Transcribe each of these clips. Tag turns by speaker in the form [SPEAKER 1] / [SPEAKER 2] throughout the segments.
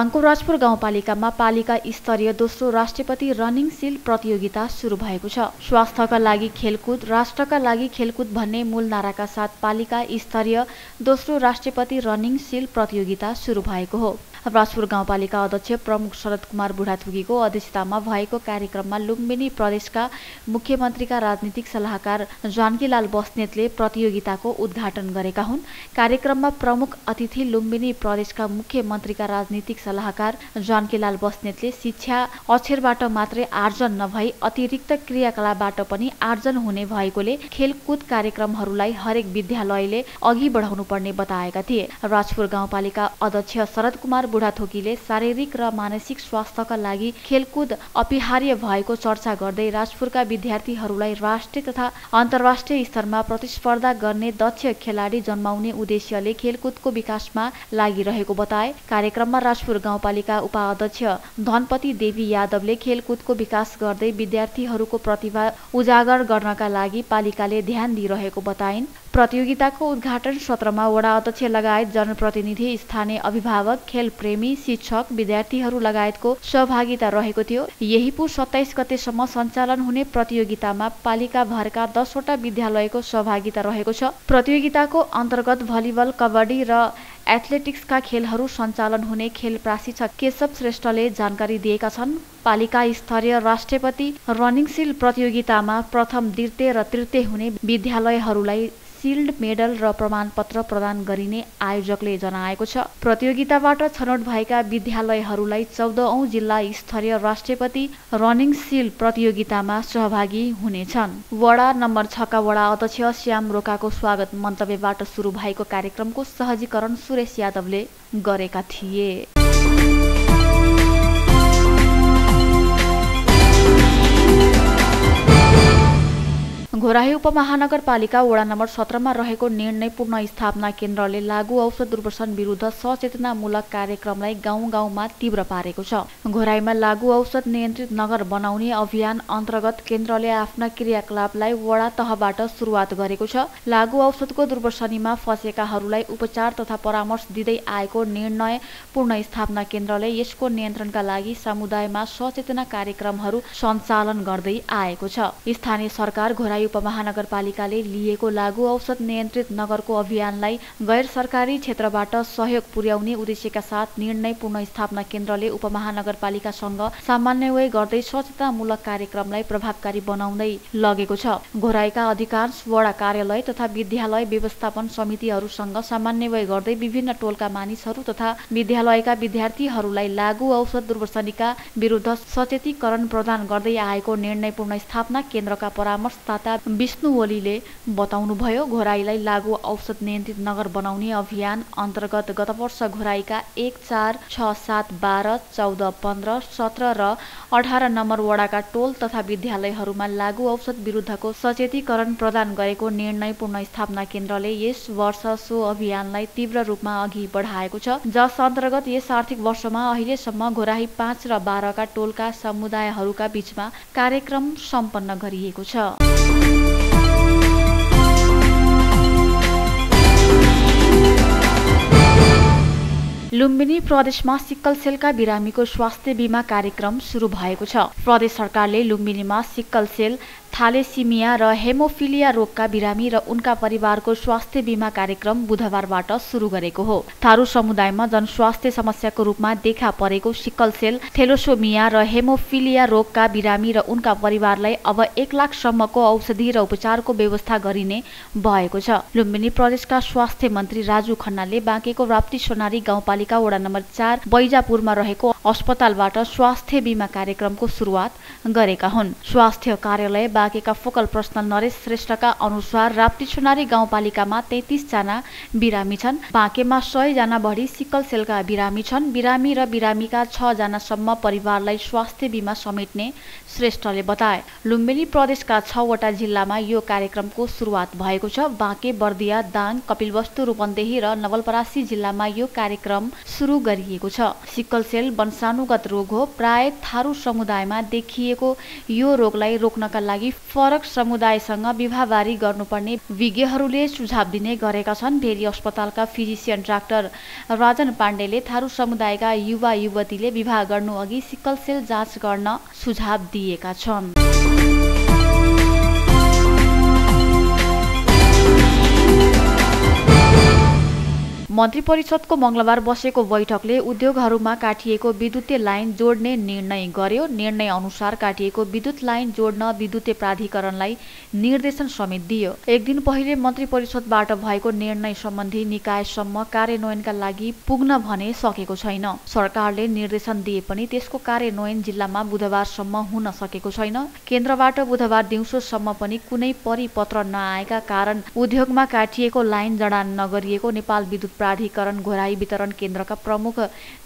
[SPEAKER 1] दाङको राजपुर गाउँपालिकामा पालिका स्तरीय दोस्रो राष्ट्रपति रनिङ सिल प्रतियोगिता सुरु भएको छ। स्वास्थ्यका लागि खेलकुद राष्ट्रका लागि खेलकुद भन्ने मूल नाराका साथ पालिका स्तरीय दोस्रो राष्ट्रपति रनिङ सिल प्रतियोगिता सुरु भएको हो। राजपुर गाउँपालिका अध्यक्ष प्रमुख शरद कुमार बुढाथुकीको अध्यक्षतामा भएको कार्यक्रममा लुम्बिनी प्रदेशका मुख्यमन्त्रीका राजनीतिक सल्लाहकार जानकीलाल बस्नेतले प्रतियोगिताको उद्घाटन गरेका हुन्। कार्यक्रममा प्रमुख अतिथि लुम्बिनी प्रदेशका मुख्यमन्त्रीका राजनीतिक सल्लाहकार जानकीलाल बस्नेतले शिक्षा अक्षरबाट मात्रै आर्जन नभई अतिरिक्त क्रियाकलापबाट पनि आर्जन हुने भएकोले खेलकुद कार्यक्रमहरूलाई हरेक विद्यालयले अघि बढाउनु पर्ने बताएका थिए। राजपुर गाउँपालिका अध्यक्ष शरद कुमार बुढाथोकीले शारीरिक र मानसिक स्वास्थ्यका लागि खेलकुद अपरिहार्य भएको चर्चा गर्दै राजपुरका विद्यार्थीहरूलाई राष्ट्रिय तथा अन्तर्राष्ट्रिय स्तरमा प्रतिस्पर्धा गर्ने दक्ष खेलाडी जन्माउने उद्देश्यले खेलकुदको विकासमा लागिरहेको बताए। कार्यक्रममा राजपुर गाउँपालिका उपाध्यक्ष धनपति देवी यादवले खेलकुदको विकास गर्दै विद्यार्थीहरूको प्रतिभा उजागर गर्नका लागि पालिकाले ध्यान दिइरहेको बताइन्। प्रतियोगिताको उद्घाटन सत्रमा वडा अध्यक्ष लगायत जनप्रतिनिधि स्थानीय अभिभावक खेलप्रेमी शिक्षक विद्यार्थीहरू लगायतको सहभागिता रहेको थियो। यही पुस सत्ताइस गतेसम्म सञ्चालन हुने प्रतियोगितामा पालिका भरका दसवटा विद्यालयको सहभागिता रहेको छ। प्रतियोगिताको अन्तर्गत भलिबल कबड्डी र एथलेटिक्सका खेलहरू सञ्चालन हुने खेल प्रशिक्षक केशव श्रेष्ठले जानकारी दिएका छन् पालिका स्तरीय राष्ट्रपति रनिङ सिल प्रतियोगितामा प्रथम द्वितीय र तृतीय हुने विद्यालयहरूलाई सिल्ड मेडल र प्रमाणपत्र प्रदान गरिने आयोजकले जनाएको छ। प्रतियोगिताबाट छनौट भएका विद्यालयहरूलाई चौधौँ जिल्ला स्तरीय राष्ट्रपति रनिङ सिल प्रतियोगितामा सहभागी हुनेछन् वडा नम्बर छका वडा अध्यक्ष श्याम रोकाको स्वागत मन्तव्यबाट सुरु भएको कार्यक्रमको सहजीकरण सुरेश यादवले गरेका थिए। घोराही उपमहानगरपालिका वडा नम्बर सत्रमा रहेको निर्णय पूर्ण स्थापना केन्द्रले लागू औषध दुर्व्यसन विरुद्ध सचेतनामूलक कार्यक्रमलाई गाउँ गाउँमा तीव्र पारेको छ। घोराईमा लागू औषध नियन्त्रित नगर बनाउने अभियान अन्तर्गत केन्द्रले आफ्ना क्रियाकलापलाई वडा तहबाट सुरुवात गरेको छ। लागू औषधको दुर्व्यसनीमा फँसेकाहरूलाई उपचार तथा परामर्श दिँदै आएको निर्णय पूर्ण स्थापना केन्द्रले यसको नियन्त्रणका लागि समुदायमा सचेतना कार्यक्रमहरू सञ्चालन गर्दै आएको छ। स्थानीय सरकार घोराई उपमहानगरपालिकाले लिएको लागू औषध नियन्त्रित नगरको अभियानलाई गैर सरकारी क्षेत्रबाट सहयोग पुर्याउने उद्देश्यका साथ निर्णय पूर्ण स्थापना केन्द्रले उपमहानगरपालिकासँग समन्वय गर्दै स्वच्छतामूलक कार्यक्रमलाई प्रभावकारी बनाउँदै लगेको छ। घोराईका अधिकांश वडा कार्यालय तथा विद्यालय व्यवस्थापन समितिहरूसँग समन्वय गर्दै विभिन्न टोलका मानिसहरू तथा विद्यालयका विद्यार्थीहरूलाई लागू औषध दुर्व्यसनीका विरुद्ध सचेतीकरण प्रदान गर्दै आएको निर्णय पूर्ण स्थापना केन्द्रका परामर्शदाता विष्णु ओलीले बताउनुभयो घोराईलाई लागू औषध नियन्त्रित नगर बनाउने अभियान अन्तर्गत गत वर्ष घोराईका एक चार छ सात बाह्र चौध पन्ध्र सत्र र अठार नम्बर वडाका टोल तथा विद्यालयहरूमा लागू औषध विरुद्धको सचेतीकरण प्रदान गरेको निर्णय स्थापना केन्द्रले यस वर्ष सो अभियानलाई तीव्र रूपमा अघि बढाएको छ। जस अन्तर्गत यस आर्थिक वर्षमा अहिलेसम्म घोराही पाँच र बाह्रका टोलका समुदायहरूका बीचमा कार्यक्रम सम्पन्न गरिएको छ। लुम्बिनी प्रदेशमा सिक्कल सेलका बिरामीको स्वास्थ्य बिमा कार्यक्रम सुरु भएको छ। प्रदेश सरकारले लुम्बिनीमा सिक्कल सेल थालेसिमिया र हेमोफिलिया रोगका बिरामी र उनका परिवारको स्वास्थ्य बिमा कार्यक्रम बुधबारबाट सुरु गरेको हो। थारू समुदायमा जनस्वास्थ्य समस्याको रूपमा देखा परेको सिक्कल सेल थेलोसोमिया र हेमोफिलिया रोगका बिरामी र उनका परिवारलाई अब एक लाखसम्मको औषधि र उपचारको व्यवस्था गरिने भएको छ। लुम्बिनी प्रदेशका स्वास्थ्य मन्त्री राजु खन्नाले बाँकेको राप्ती सोनारी गाउँपालिका वडा नम्बर चार बैजापुरमा रहेको अस्पतालबाट स्वास्थ्य बिमा कार्यक्रमको सुरुवात गरेका हुन्। स्वास्थ्य कार्यालय बाँकेका फोकल पर्सनल नरेश श्रेष्ठका अनुसार राप्ती सोनारी गाउँपालिकामा तेत्तिसजना बिरामी छन्। बाँकेमा सयजना बढी सिक्कल सेलका बिरामी छन्। बिरामी र बिरामीका छजनासम्म परिवारलाई स्वास्थ्य बिमा समेट्ने श्रेष्ठले बताए। लुम्बिनी प्रदेशका छवटा जिल्लामा यो कार्यक्रमको सुरुवात भएको छ। बाँके बर्दिया दाङ कपिलवस्तु रूपन्देही र नवलपरासी जिल्लामा यो कार्यक्रम सुरु गरिएको छ। सिक्कल सेल वंशानुगत रोग हो। प्राय थारू समुदायमा देखिएको यो रोगलाई रोक्नका लागि फरक समुदायसँग विवाहबारी गर्नुपर्ने विज्ञहरूले सुझाव दिने गरेका छन्। भेरी अस्पतालका फिजिसियन डाक्टर राजन पाण्डेले थारू समुदायका युवा युवतीले विवाह गर्नु अघि सिक्कलसेल जाँच गर्न सुझाव दिएका छन्। मन्त्री परिषदको मङ्गलबार बसेको बैठकले उद्योगहरूमा काटिएको विद्युतीय लाइन जोड्ने निर्णय गर्यो। निर्णय अनुसार काटिएको विद्युत लाइन जोड्न विद्युतीय प्राधिकरणलाई निर्देशन समेत दियो। एक दिन पहिले मन्त्री परिषदबाट भएको निर्णय सम्बन्धी निकायसम्म कार्यान्वयनका लागि पुग्न भने सकेको छैन। सरकारले निर्देशन दिए पनि त्यसको कार्यान्वयन जिल्लामा बुधबारसम्म हुन सकेको छैन। केन्द्रबाट बुधबार दिउँसोसम्म पनि कुनै परिपत्र नआएका कारण उद्योगमा काटिएको लाइन जडान नगरिएको नेपाल विद्युत प्राधिकरण घोराई वितरण केन्द्रका प्रमुख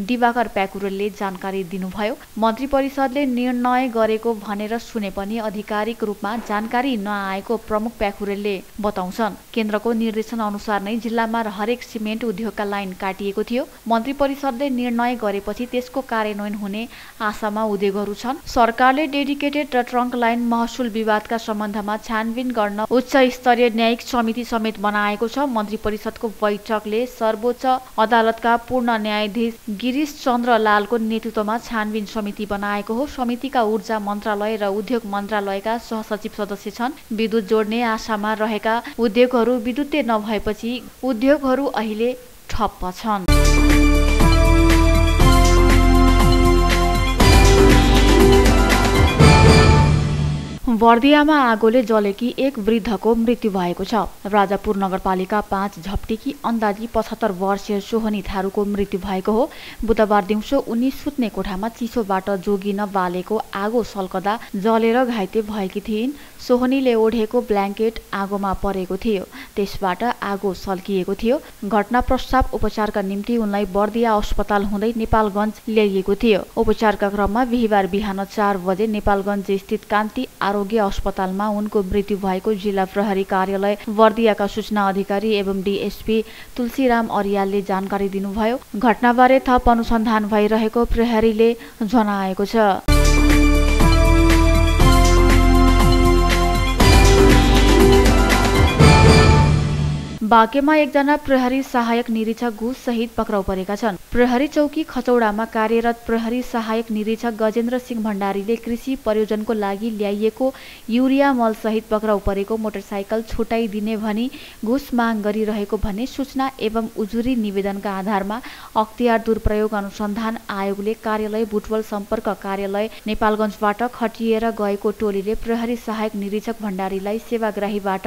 [SPEAKER 1] दिवाकर प्याकुरेलले जानकारी दिनुभयो। मन्त्री परिषदले निर्णय गरेको भनेर सुने पनि आधिकारिक रूपमा जानकारी नआएको प्रमुख प्याकुरेलले बताउँछन्। केन्द्रको निर्देशन अनुसार नै जिल्लामा हरेक सिमेन्ट उद्योगका लाइन काटिएको थियो। मन्त्री परिषदले निर्णय गरेपछि त्यसको कार्यान्वयन हुने आशामा उद्योगहरू छन्। सरकारले डेडिकेटेड र ट्रङ्क लाइन महसुल विवादका सम्बन्धमा छानबिन गर्न उच्च स्तरीय न्यायिक समिति समेत बनाएको छ। मन्त्री परिषदको बैठकले सर्वोच्च अदालतका पूर्ण न्यायाधीश गिरीश चन्द्र लालको नेतृत्वमा छानबिन समिति बनाएको हो। समितिका ऊर्जा मन्त्रालय र उद्योग मन्त्रालयका सहसचिव सदस्य छन्। विद्युत जोड्ने आशामा रहेका उद्योगहरू विद्युतीय नभएपछि उद्योगहरू अहिले ठप्प छन्। बर्दियामा आगोले जलेकी एक वृद्धको मृत्यु भएको छ। राजापुर नगरपालिका पाँच झप्टीकी अन्दाजी पचहत्तर वर्षीय सोहनी थारूको मृत्यु भएको हो। बुधबार दिउँसो उनी सुत्ने कोठामा चिसोबाट जोगिन बालेको आगो सल्कदा जलेर घाइते भएकी थिइन्। सोहनीले ओढेको ब्ल्याङ्केट आगोमा परेको थियो। त्यसबाट आगो सल्किएको थियो। घटना प्रस्ताव उपचारका निम्ति उनलाई बर्दिया अस्पताल हुँदै नेपालगञ्ज ल्याइएको थियो। उपचारका क्रममा बिहिबार बिहान चार बजे नेपालगञ्ज स्थित कान्ति आरोग्य अस्पतालमा उनको मृत्यु भएको जिल्ला प्रहरी कार्यालय बर्दियाका सूचना अधिकारी एवं डिएसपी तुलसीराम अरियालले जानकारी दिनुभयो। घटनाबारे थप अनुसन्धान भइरहेको प्रहरीले जनाएको छ। बाँकेमा एकजना प्रहरी सहायक निरीक्षक घुस सहित पक्राउ परेका छन्। प्रहरी चौकी खचौडामा कार्यरत प्रहरी सहायक निरीक्षक गजेन्द्र सिंह भण्डारीले कृषि प्रयोजनको लागि ल्याइएको युरिया मल सहित पक्राउ परेको मोटरसाइकल छुटाइदिने भनी घुस माग गरिरहेको भन्ने सूचना एवं उजुरी निवेदनका आधारमा अख्तियार दुरुपयोग अनुसन्धान आयोगले कार्यालय बुटवल सम्पर्क कार्यालय नेपालगञ्जबाट खटिएर गएको टोलीले प्रहरी सहायक निरीक्षक भण्डारीलाई सेवाग्राहीबाट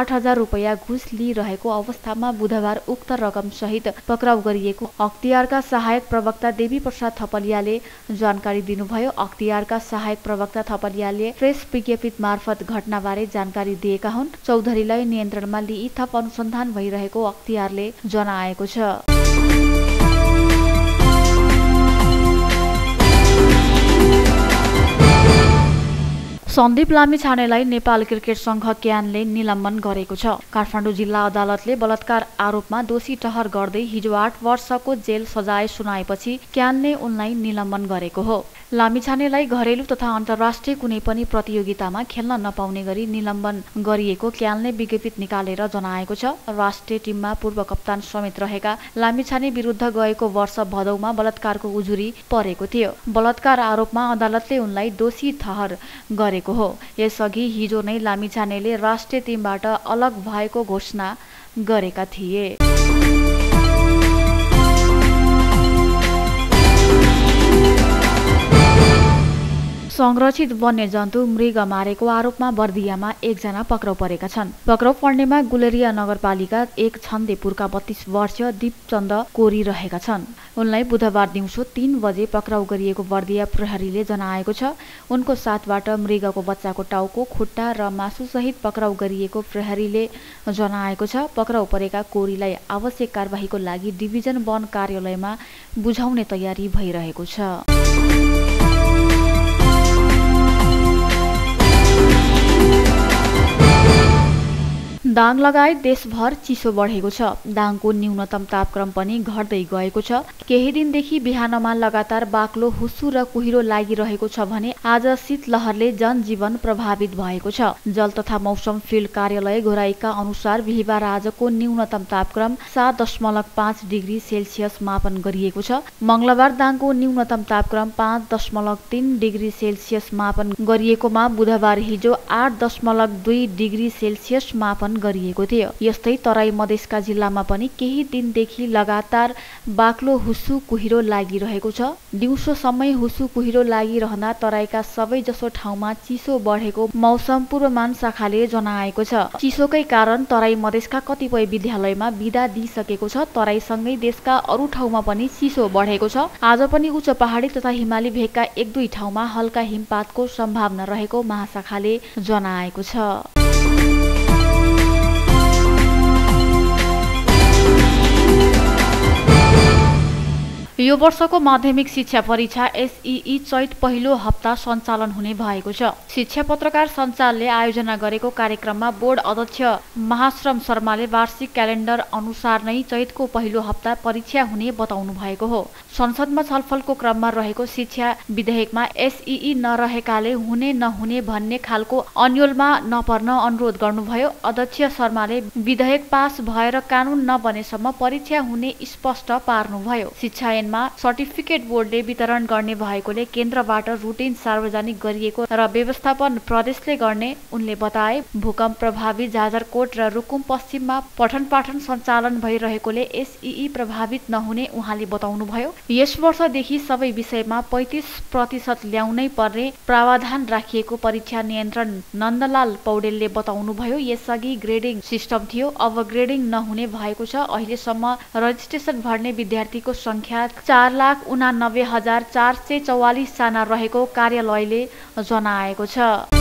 [SPEAKER 1] आठ हजार रुपियाँ घुस लिइरहेको भएको अवस्थामा बुधबार उक्त रकम सहित पक्राउ गरिएको अख्तियारका सहायक प्रवक्ता देवी प्रसाद थपलियाले जानकारी दिनुभयो। अख्तियारका सहायक प्रवक्ता थपलियाले प्रेस विज्ञप्ति मार्फत घटनाबारे जानकारी दिएका हुन्। चौधरीलाई नियन्त्रणमा लिई थप अनुसन्धान भइरहेको अख्तियारले जनाएको छ। सन्दीप लामिछानेलाई नेपाल क्रिकेट सङ्घ क्यानले निलम्बन गरेको छ। काठमाडौँ जिल्ला अदालतले बलात्कार आरोपमा दोषी टहर गर्दै हिजो आठ वर्षको जेल सजाय सुनाएपछि क्यानले उनलाई निलम्बन गरेको हो। लामिछानेलाई घरेलु तथा अन्तर्राष्ट्रिय कुनै पनि प्रतियोगितामा खेल्न नपाउने गरी निलम्बन गरिएको क्यानले विज्ञप्ति निकालेर जनाएको छ। राष्ट्रिय टिममा पूर्व कप्तान समेत रहेका लामिछाने विरुद्ध गएको वर्ष भदौमा बलात्कारको उजुरी परेको थियो। बलात्कार आरोपमा अदालतले उनलाई दोषी गरेको गरेको हो। यसअघि हिजो नै लामिछानेले राष्ट्रिय टिमबाट अलग भएको घोषणा गरेका थिए। संरक्षित वन्यजन्तु मृग मारेको आरोपमा बर्दियामा एकजना पक्राउ परेका छन्। पक्राउ पर्नेमा गुलेरिया नगरपालिका एक छन्देपुरका बत्तीस वर्षीय दिपचन्द कोरी रहेका छन्। उनलाई बुधबार दिउँसो तीन बजे पक्राउ गरिएको बर्दिया प्रहरीले जनाएको छ। उनको साथबाट मृगको बच्चाको टाउको खुट्टा र मासुसहित पक्राउ गरिएको प्रहरीले जनाएको छ। पक्राउ परेका कोरीलाई आवश्यक कारवाहीको लागि डिभिजन वन कार्यालयमा बुझाउने तयारी भइरहेको छ। दाङ लगायत देशभर चिसो बढेको छ। दाङको न्यूनतम तापक्रम पनि घट्दै गएको छ। केही दिनदेखि बिहानमा लगातार बाक्लो हुस्सु र कुहिरो लागिरहेको छ भने आज शीतलहरले जनजीवन प्रभावित भएको छ। जल तथा मौसम फिल्ड कार्यालय घोराईका अनुसार बिहिबार आजको न्यूनतम तापक्रम सात दशमलव पाँच डिग्री सेल्सियस मापन गरिएको छ। मङ्गलबार दाङको न्यूनतम तापक्रम पाँच दशमलव तिन डिग्री सेल्सियस मापन गरिएकोमा बुधबार हिजो आठ दशमलव दुई डिग्री सेल्सियस मापन गरिएको थियो। यस्तै तराई मधेसका जिल्लामा पनि केही दिनदेखि लगातार बाक्लो हुसु कुहिरो लागिरहेको छ। दिउँसोसम्मै हुसु कुहिरो लागिरहँदा तराईका सबैजसो ठाउँमा चिसो बढेको मौसम पूर्वमान शाखाले जनाएको छ। चिसोकै कारण तराई मधेसका कतिपय विद्यालयमा विदा दिइसकेको छ। तराईसँगै देशका अरू ठाउँमा पनि चिसो बढेको छ। आज पनि उच्च पहाडी तथा हिमाली भेगका एक दुई ठाउँमा हल्का हिमपातको सम्भावना रहेको महाशाखाले जनाएको छ। यो वर्षको माध्यमिक शिक्षा परीक्षा एसई चैत पहिलो हप्ता सञ्चालन हुने भएको छ। शिक्षा पत्रकार सञ्चालले आयोजना गरेको कार्यक्रममा बोर्ड अध्यक्ष महाश्रम शर्माले वार्षिक क्यालेन्डर अनुसार नै चैतको पहिलो हप्ता परीक्षा हुने बताउनु भएको हो। संसदमा छलफलको क्रममा रहेको शिक्षा विधेयकमा एसई नरहेकाले हुने नहुने भन्ने खालको अन्यलमा नपर्न अनुरोध गर्नुभयो। अध्यक्ष शर्माले विधेयक पास भएर कानून नबनेसम्म परीक्षा हुने स्पष्ट पार्नुभयो। शिक्षा मा सर्टिफिकेट बोर्डले वितरण गर्ने भएकोले केन्द्रबाट रुटिन सार्वजनिक गरिएको र व्यवस्थापन प्रदेशले गर्ने उनले बताए भूकम्प प्रभावित जाजरकोट र रुकुम पश्चिममा पठन पाठन सञ्चालन भइरहेकोले एसई प्रभावित नहुने उहाँले बताउनुभयो। यस वर्षदेखि सबै विषयमा पैँतिस प्रतिशत ल्याउनै पर्ने प्रावधान राखिएको परीक्षा नियन्त्रण नन्दलाल पौडेलले बताउनुभयो। यसअघि ग्रेडिङ सिस्टम थियो अब ग्रेडिङ नहुने भएको छ। अहिलेसम्म रजिस्ट्रेसन भर्ने विद्यार्थीको संख्या चार लाख उनानब्बे हजार चार सय चौवालिसजना रहेको कार्यालयले जनाएको छ।